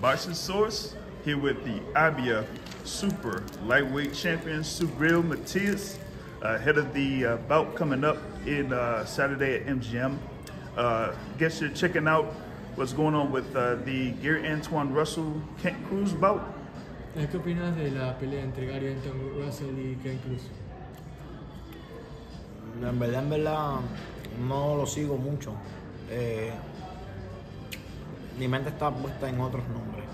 Boxing Source here with the IBF Super Lightweight Champion Subriel Matias ahead of the uh, bout coming up in uh, Saturday at MGM. Uh, guess you're checking out what's going on with uh, the Gary Antuanne Russell Kent Cruz bout. Eh, ¿Qué opinas de la pelea entre Gary Antuanne Russell y Ken Cruz? En verdad, en verdad, no lo sigo mucho. Eh, mi mente está puesta en otros nombres.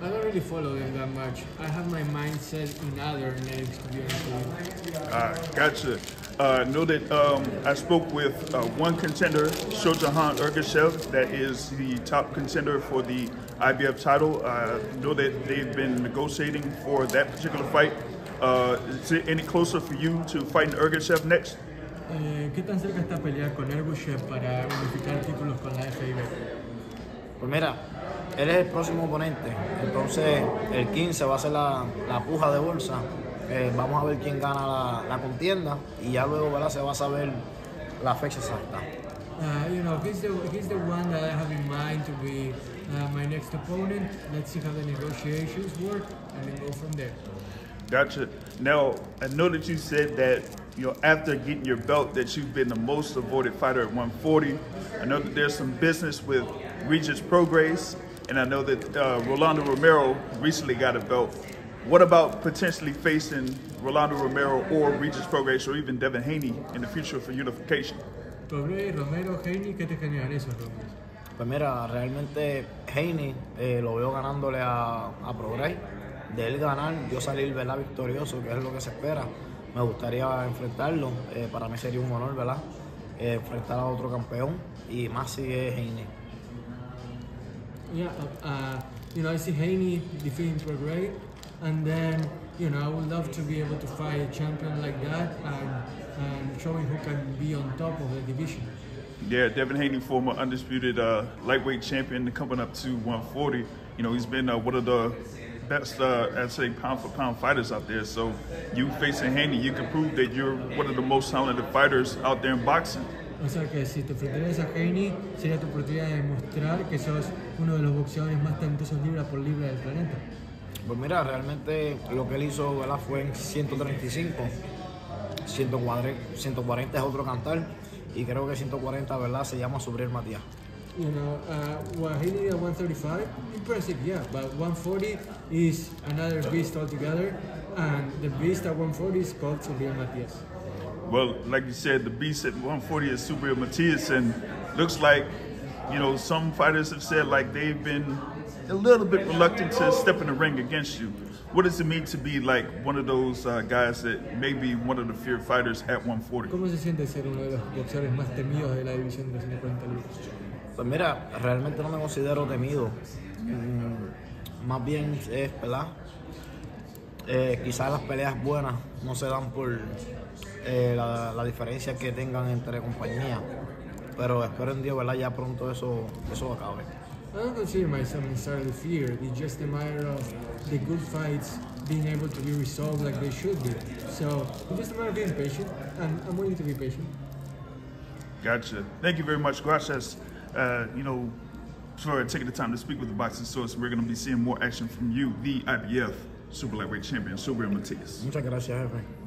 I don't really follow them that much. I have my mind set in other names to be honest with you. Uh, gotcha. Uh, know that um, I spoke with uh, one contender, Shohjahon Ergashev, that is the top contender for the IBF title. Uh, know that they've been negotiating for that particular fight. Uh, is it any closer for you to fighting Ergashev next? Eh, ¿Qué tan cerca está pelear con Ergashev para unificar títulos con la FIB? Pues mira, él es el próximo oponente. Entonces, el 15 va a ser la, la puja de bolsa. Eh, vamos a ver quién gana la, la contienda y ya luego ¿verdad? se va a saber la fecha exacta. Uh, you know, he's the, he's the one that I have in mind to be uh, my next opponent. Let's see how the negotiations work and then go from there. Gotcha. Now, I know that you said that you know after getting your belt that you've been the most avoided fighter at 140. I know that there's some business with Regis Prograis, and I know that uh, Rolando Romero recently got a belt. What about potentially facing Rolando Romero or Regis Prograis or even Devin Haney in the future for unification? Prograis, Romero, Haney, ¿qué te generan esos nombres? Pues mira, realmente Haney eh, lo veo ganándole a, a Prograis. De él ganar, yo salir ¿verdad? victorioso, que es lo que se espera. Me gustaría enfrentarlo. eh, para mí sería un honor, ¿verdad? Eh, enfrentar a otro campeón y más si es Haney. Yeah, uh, uh, you know, I see Haney defeating Prograis, and then, you know, I would love to be able to fight a champion like that and, and showing who can be on top of the division. Yeah, Devin Haney, former undisputed uh, lightweight champion, coming up to 140. You know, he's been uh, one of the best, uh, I'd say, pound for pound fighters out there. So you facing Haney, you can prove that you're one of the most talented fighters out there in boxing. O sea que si te enfrentarías a Haney, sería tu oportunidad de demostrar que sos uno de los boxeadores más talentosos libra por libra del planeta. Pues mira, realmente lo que él hizo ¿verdad? fue en 135. 140, 140 es otro cantar. Y creo que 140 ¿verdad? se llama Subriel Matías. You know, uh, what he did at 135, impressive, yeah. But 140 is another beast altogether, and the beast at 140 is called Subriel Matias. Well, like you said, the beast at 140 is Subriel Matias, and looks like, you know, some fighters have said like they've been a little bit reluctant to step in the ring against you. What does it mean to be like one of those uh, guys that may be one of the feared fighters at 140? ¿Cómo se siente ser uno de los boxeadores más temidos de la división de 140 libras? Pues mira, realmente no me considero temido. Mm, más bien es, ¿verdad? Eh, quizás las peleas buenas no se dan por eh, la, la diferencia que tengan entre compañías. Pero espero en Dios, ¿verdad? Ya pronto eso, eso acabe. I don't consider myself necessarily feared. It's just a matter of the good fights being able to be resolved like they should be. So it's just a matter of being patient, and I'm willing to be patient. Gotcha. Thank you very much, Gracias. Uh, you know, for taking the time to speak with the Boxing Source. We're going to be seeing more action from you, the IBF Super Lightweight Champion, Subriel Matias. Muchas gracias, jefe.